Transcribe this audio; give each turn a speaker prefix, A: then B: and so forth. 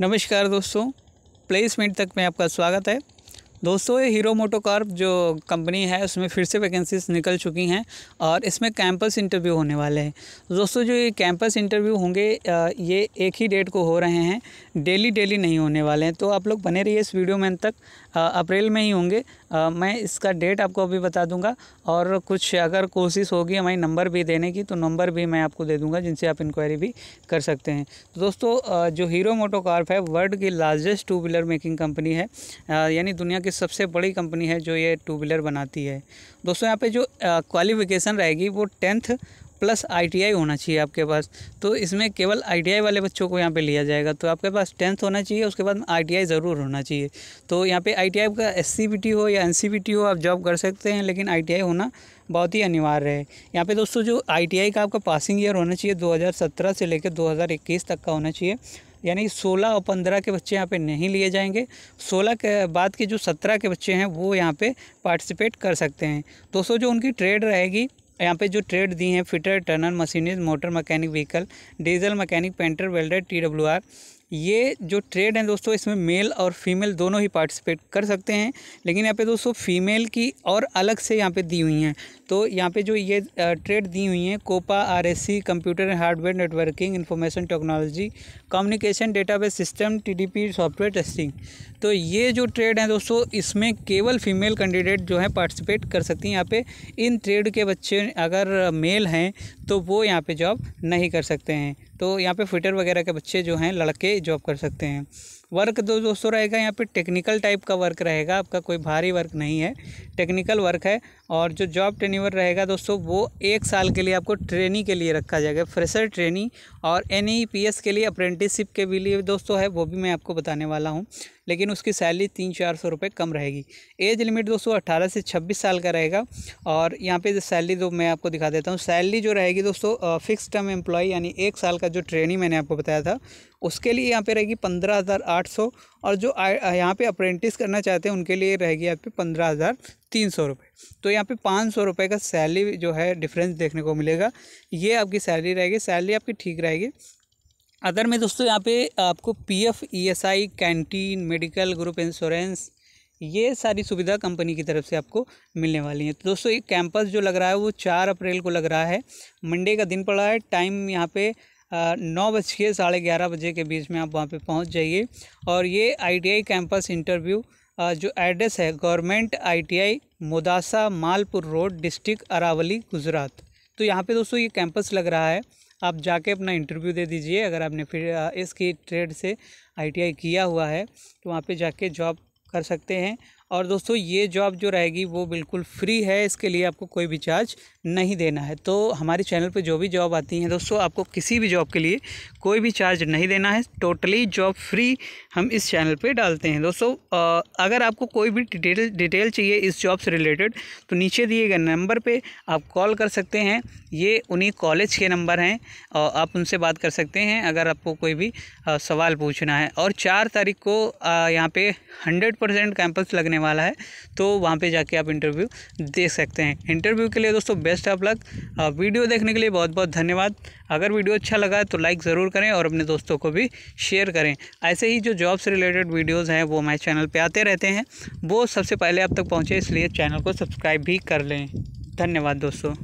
A: नमस्कार दोस्तों प्लेसमेंट तक में आपका स्वागत है। दोस्तों, ये हीरो मोटोकॉर्प जो कंपनी है, उसमें फिर से वैकेंसीज निकल चुकी हैं और इसमें कैंपस इंटरव्यू होने वाले हैं। दोस्तों, जो ये कैंपस इंटरव्यू होंगे ये एक ही डेट को हो रहे हैं डेली डेली नहीं होने वाले हैं। तो आप लोग बने रहिए इस वीडियो में तक अप्रैल में ही होंगे। मैं इसका डेट आपको अभी बता दूँगा और कुछ अगर कोशिश होगी हमारी नंबर भी देने की तो नंबर भी मैं आपको दे दूँगा, जिनसे आप इंक्वायरी भी कर सकते हैं। तो दोस्तों जो हीरो मोटोकॉर्प है वर्ल्ड की largest two wheeler making company है यानी दुनिया की सबसे बड़ी कंपनी है जो ये टू व्हीलर बनाती है। दोस्तों, यहाँ पे जो क्वालिफिकेशन रहेगी वो टेंथ प्लस आईटीआई होना चाहिए आपके पास। तो इसमें केवल आईटीआई वाले बच्चों को यहाँ पे लिया जाएगा। तो आपके पास टेंथ होना चाहिए, उसके बाद आईटीआई ज़रूर होना चाहिए। तो यहाँ पे आईटीआई का एस हो या एनसीबीटी हो, आप जॉब कर सकते हैं, लेकिन आईटीआई होना बहुत ही अनिवार्य है। यहाँ पे दोस्तों, जो आईटीआई का आपका पासिंग ईयर होना चाहिए 2017 से लेकर 2021 तक का होना चाहिए। यानी 16 और 15 के बच्चे यहाँ पे नहीं लिए जाएँगे। 16 के बाद के जो 17 के बच्चे हैं, वो यहाँ पे पार्टिसिपेट कर सकते हैं। दोस्तों, जो उनकी ट्रेड रहेगी, यहाँ पे जो ट्रेड दी हैं fitter turner machinist motor mechanic vehicle diesel mechanic painter welder T W R ये जो ट्रेड हैं दोस्तों, इसमें मेल और फीमेल दोनों ही पार्टिसिपेट कर सकते हैं। लेकिन यहाँ पे दोस्तों फीमेल की और अलग से यहाँ पे दी हुई हैं। तो यहाँ पे जो ये ट्रेड दी हुई हैं COPA RSC computer and hardware networking information technology communication database system TDP software testing तो ये जो ट्रेड हैं दोस्तों, इसमें केवल फीमेल कैंडिडेट जो है पार्टिसिपेट कर सकती हैं। यहाँ पे इन ट्रेड के बच्चे अगर मेल हैं तो वो यहाँ पे जॉब नहीं कर सकते हैं। तो यहाँ पे फिटर वगैरह के बच्चे जो हैं लड़के जॉब कर सकते हैं। वर्क दो दोस्तों रहेगा, यहाँ पे टेक्निकल टाइप का वर्क रहेगा, आपका कोई भारी वर्क नहीं है। टेक्निकल वर्क है और जो जॉब टेन्यूअर रहेगा दोस्तों, वो एक साल के लिए आपको ट्रेनिंग के लिए रखा जाएगा। फ्रेशर ट्रेनिंग और एनईपीएस के लिए अप्रेंटिसशिप के लिए दोस्तों है, वो भी मैं आपको बताने वाला हूँ। लेकिन उसकी सैलरी तीन चार सौ रुपये कम रहेगी। एज लिमिट दोस्तों अट्ठारह से छब्बीस साल का रहेगा और यहाँ पे सैलरी दो मैं आपको दिखा देता हूँ सैलरी जो रहेगी दोस्तों फिक्स टर्म एम्प्लॉय यानी एक साल का जो ट्रेनिंग मैंने आपको बताया था, उसके लिए यहाँ पे रहेगी पंद्रह हज़ार आठ सौ और जो यहाँ पे अप्रेंटिस करना चाहते हैं, उनके लिए रहेगी यहाँ पे पंद्रह हज़ार तीन सौ रुपये तो यहाँ पे पाँच सौ रुपये का सैलरी जो है डिफरेंस देखने को मिलेगा। ये आपकी सैलरी रहेगी सैलरी आपकी ठीक रहेगी। अदर में दोस्तों यहाँ पे आपको P F E S I canteen medical group insurance ये सारी सुविधा कंपनी की तरफ़ से आपको मिलने वाली है। तो दोस्तों ये कैंपस जो लग रहा है, वो चार अप्रैल को लग रहा है। मंडे का दिन पड़ा है। टाइम यहाँ पे नौ बज के साढ़े ग्यारह बजे के बीच में आप वहाँ पे पहुँच जाइए। और ये आईटीआई कैंपस इंटरव्यू जो एड्रेस है government ITI Modasa Malpur road district Aravalli Gujarat तो यहाँ पे दोस्तों ये कैंपस लग रहा है। आप जाके अपना इंटरव्यू दे दीजिए, अगर आपने फिर इसकी ट्रेड से आईटीआई किया हुआ है तो वहाँ पे जाके जॉब कर सकते हैं। और दोस्तों, ये जॉब जो रहेगी वो बिल्कुल फ्री है, इसके लिए आपको कोई भी चार्ज नहीं देना है। तो हमारे चैनल पे जो भी जॉब आती हैं दोस्तों, आपको किसी भी जॉब के लिए कोई भी चार्ज नहीं देना है। टोटली जॉब फ्री हम इस चैनल पे डालते हैं। दोस्तों अगर आपको कोई भी डिटेल डिटेल चाहिए इस जॉब से रिलेटेड तो नीचे दिए गए नंबर पर आप कॉल कर सकते हैं। ये उन्हीं कॉलेज के नंबर हैं आप उनसे बात कर सकते हैं अगर आपको कोई भी सवाल पूछना है। और चार तारीख को यहाँ पर हंड्रेड परसेंट कैंपस लगने वाला है तो वहाँ पे जाके आप इंटरव्यू दे सकते हैं। इंटरव्यू के लिए दोस्तों बेस्ट ऑफ़ लक वीडियो देखने के लिए बहुत बहुत धन्यवाद। अगर वीडियो अच्छा लगा तो लाइक ज़रूर करें और अपने दोस्तों को भी शेयर करें। ऐसे ही जो जॉब्स रिलेटेड वीडियोज़ हैं, वो हमारे चैनल पर आते रहते हैं। वो सबसे पहले आप तक पहुँचे, इसलिए चैनल को सब्सक्राइब भी कर लें। धन्यवाद दोस्तों।